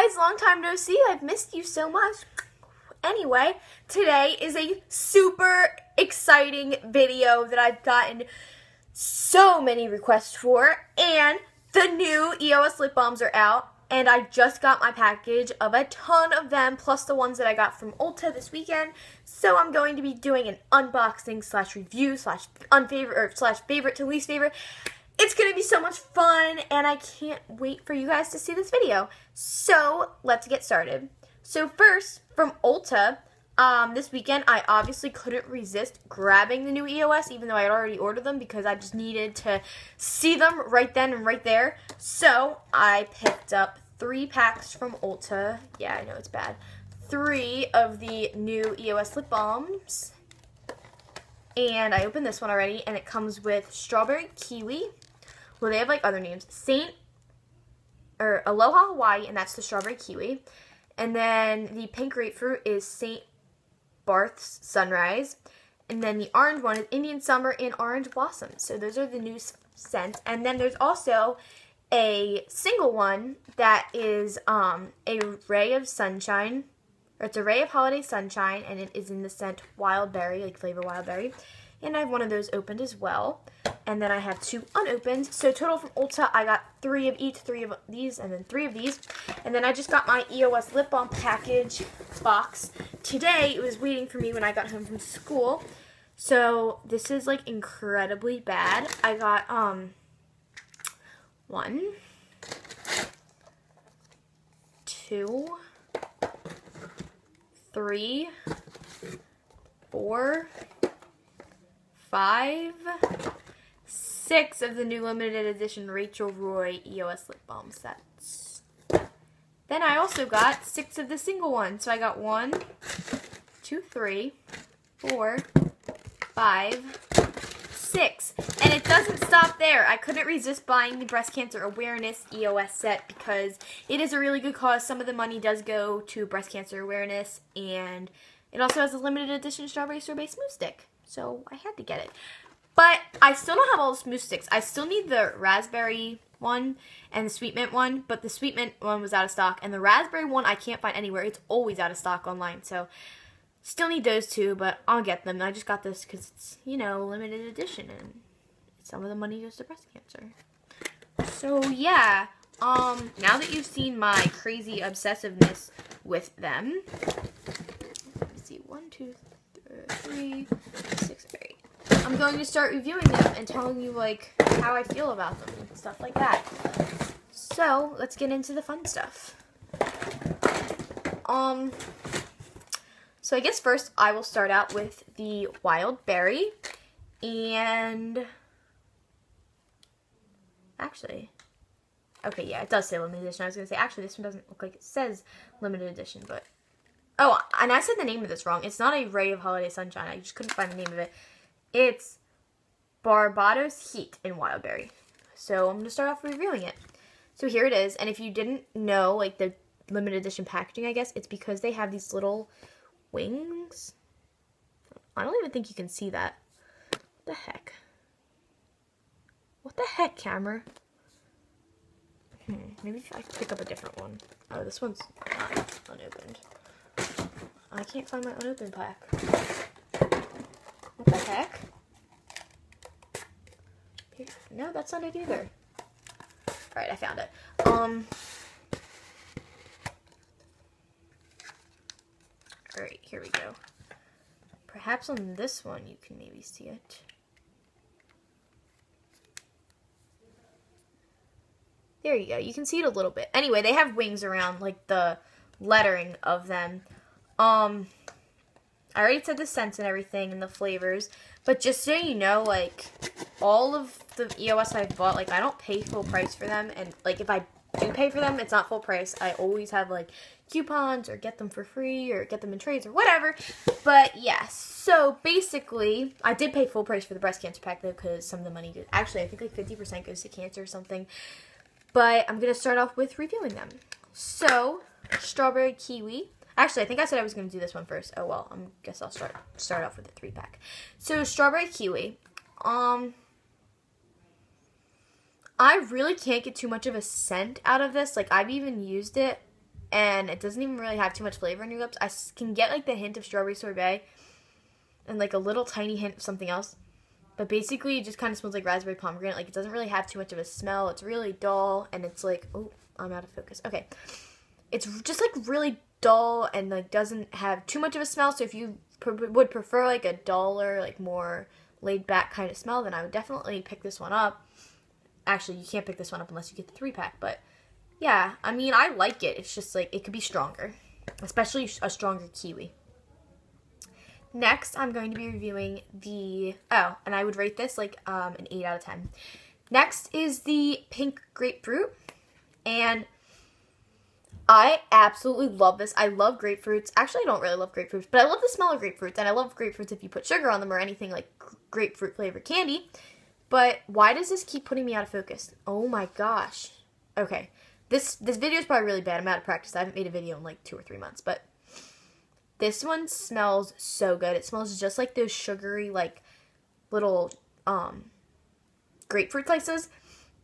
guys, long time no see. I've missed you so much. Anyway, today is a super exciting video that I've gotten so many requests for, and the new EOS lip balms are out, and I just got my package of a ton of them, plus the ones that I got from Ulta this weekend. So I'm going to be doing an unboxing slash review slash unfavorite or slash favorite to least favorite. It's going to be so much fun, and I can't wait for you guys to see this video. So, let's get started. So first, from Ulta, um, this weekend, I obviously couldn't resist grabbing the new EOS, even though I had already ordered them, because I just needed to see them right then and right there. So, I picked up three packs from Ulta. Yeah, I know it's bad. Three of the new EOS lip balms. And I opened this one already, and it comes with strawberry kiwi, well, they have like other names. Saint or Aloha Hawaii, and that's the strawberry kiwi. And then the pink grapefruit is Saint Barth's Sunrise. And then the orange one is Indian Summer and Orange Blossom. So those are the new scents. And then there's also a single one that is um, a ray of sunshine. Or it's a ray of holiday sunshine, and it is in the scent wild berry, like flavor wild berry. And I have one of those opened as well. And then I have two unopened. So total from Ulta, I got three of each, three of these, and then three of these. And then I just got my EOS lip balm package box. Today, it was waiting for me when I got home from school. So this is like incredibly bad. I got um one, two, three, four, five, six of the new limited edition Rachel Roy EOS lip balm sets. Then I also got six of the single ones. So I got one, two, three, four, five, six. And it doesn't stop there. I couldn't resist buying the breast cancer awareness EOS set because it is a really good cause. Some of the money does go to breast cancer awareness and it also has a limited edition strawberry sorbet smooth stick so I had to get it. But I still don't have all the smooth sticks. I still need the raspberry one and the sweet mint one, but the sweet mint one was out of stock, and the raspberry one I can't find anywhere. It's always out of stock online, so still need those two, but I'll get them. I just got this because it's, you know, limited edition, and some of the money goes to breast cancer. So, yeah, um, now that you've seen my crazy obsessiveness with them, let me see, one, two, three. I'm going to start reviewing them and telling you like how I feel about them and stuff like that. So let's get into the fun stuff. Um, so I guess first I will start out with the wild berry and actually okay yeah it does say limited edition I was gonna say actually this one doesn't look like it says limited edition but Oh, and I said the name of this wrong. It's not a Ray of Holiday Sunshine. I just couldn't find the name of it. It's Barbados Heat in Wildberry. So I'm going to start off reviewing it. So here it is. And if you didn't know, like, the limited edition packaging, I guess, it's because they have these little wings. I don't even think you can see that. What the heck? What the heck, camera? Hmm, maybe I pick up a different one. Oh, this one's unopened. I can't find my unopened pack. What the heck? Here. No, that's not it either. Alright, I found it. Um. Alright, here we go. Perhaps on this one you can maybe see it. There you go. You can see it a little bit. Anyway, they have wings around, like, the lettering of them. Um, I already said the scents and everything and the flavors, but just so you know, like, all of the EOS I've bought, like, I don't pay full price for them, and, like, if I do pay for them, it's not full price. I always have, like, coupons or get them for free or get them in trades or whatever. But, yeah, so basically, I did pay full price for the breast cancer pack, though, because some of the money actually, I think, like, 50% goes to cancer or something. But I'm going to start off with reviewing them. So, strawberry kiwi. Actually, I think I said I was going to do this one first. Oh, well, I guess I'll start start off with a three pack. So, strawberry kiwi. Um, I really can't get too much of a scent out of this. Like, I've even used it and it doesn't even really have too much flavor in your lips. I can get like the hint of strawberry sorbet and like a little tiny hint of something else. But basically, it just kind of smells like raspberry pomegranate. Like, it doesn't really have too much of a smell. It's really dull, and it's like, oh, I'm out of focus. Okay. It's just like really dull and like doesn't have too much of a smell. So if you would prefer like a duller, like more laid back kind of smell, then I would definitely pick this one up. Actually, you can't pick this one up unless you get the three pack, but yeah, I mean, I like it. It's just like it could be stronger, especially a stronger kiwi. Next, I'm going to be reviewing the, oh, and I would rate this like um, an 8 out of 10. Next is the pink grapefruit, and I absolutely love this. I love grapefruits. Actually, I don't really love grapefruits, but I love the smell of grapefruits, and I love grapefruits if you put sugar on them or anything like grapefruit flavored candy. But why does this keep putting me out of focus? Oh my gosh. Okay, this this video is probably really bad. I'm out of practice. I haven't made a video in like two or three months, but this one smells so good. It smells just like those sugary, like, little um, grapefruit slices.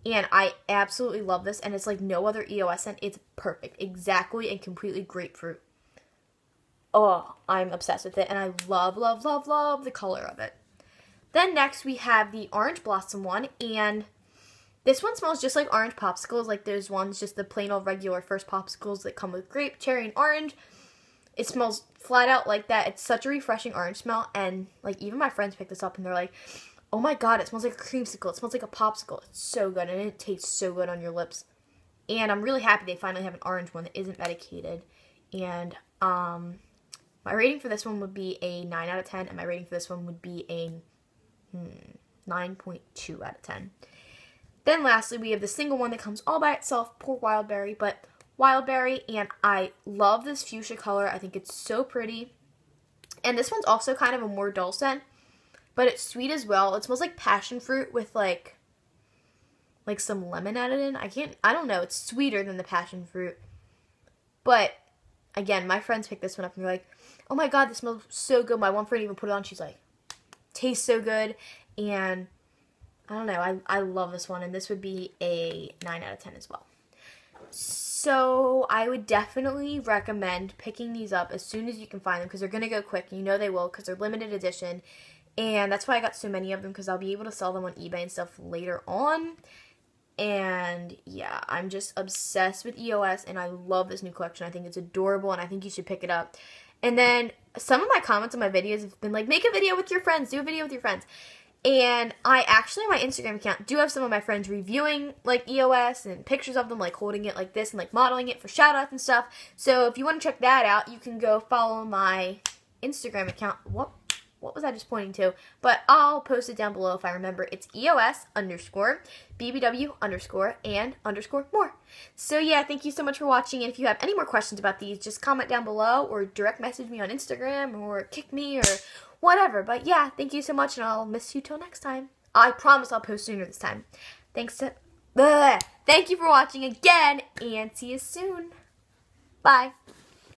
And I absolutely love this. And it's like no other EOS scent. It's perfect. Exactly and completely grapefruit. Oh, I'm obsessed with it. And I love, love, love, love the color of it. Then next we have the Orange Blossom one. And this one smells just like orange popsicles. Like there's ones, just the plain old regular first popsicles that come with grape, cherry, and orange. It smells flat out like that. It's such a refreshing orange smell. And like even my friends pick this up and they're like, oh my god, it smells like a creamsicle. It smells like a popsicle. It's so good and it tastes so good on your lips. And I'm really happy they finally have an orange one that isn't medicated. And um, my rating for this one would be a 9 out of 10. And my rating for this one would be a hmm, 9.2 out of 10. Then lastly, we have the single one that comes all by itself, poor Wildberry. But Wildberry, and I love this fuchsia color. I think it's so pretty. And this one's also kind of a more dull scent, but it's sweet as well. It smells like passion fruit with like like some lemon added in. I can't I don't know. It's sweeter than the passion fruit. But again, my friends picked this one up and they're like, "Oh my god, this smells so good." My one friend even put it on. She's like, "Tastes so good." And I don't know. I I love this one and this would be a 9 out of 10 as well. So I would definitely recommend picking these up as soon as you can find them because they're going to go quick. You know they will because they're limited edition. And that's why I got so many of them because I'll be able to sell them on eBay and stuff later on. And yeah, I'm just obsessed with EOS and I love this new collection. I think it's adorable and I think you should pick it up. And then some of my comments on my videos have been like, make a video with your friends, do a video with your friends. And I actually, my Instagram account, do have some of my friends reviewing like EOS and pictures of them, like holding it like this and like modeling it for shoutouts and stuff. So if you want to check that out, you can go follow my Instagram account. What was I just pointing to? But I'll post it down below if I remember. It's EOS underscore BBW underscore and underscore more. So yeah, thank you so much for watching. And if you have any more questions about these, just comment down below or direct message me on Instagram or Kik me or whatever. But yeah, thank you so much, and I'll miss you till next time. I promise I'll post sooner this time. Thanks to. Thank you for watching again, and see you soon. Bye.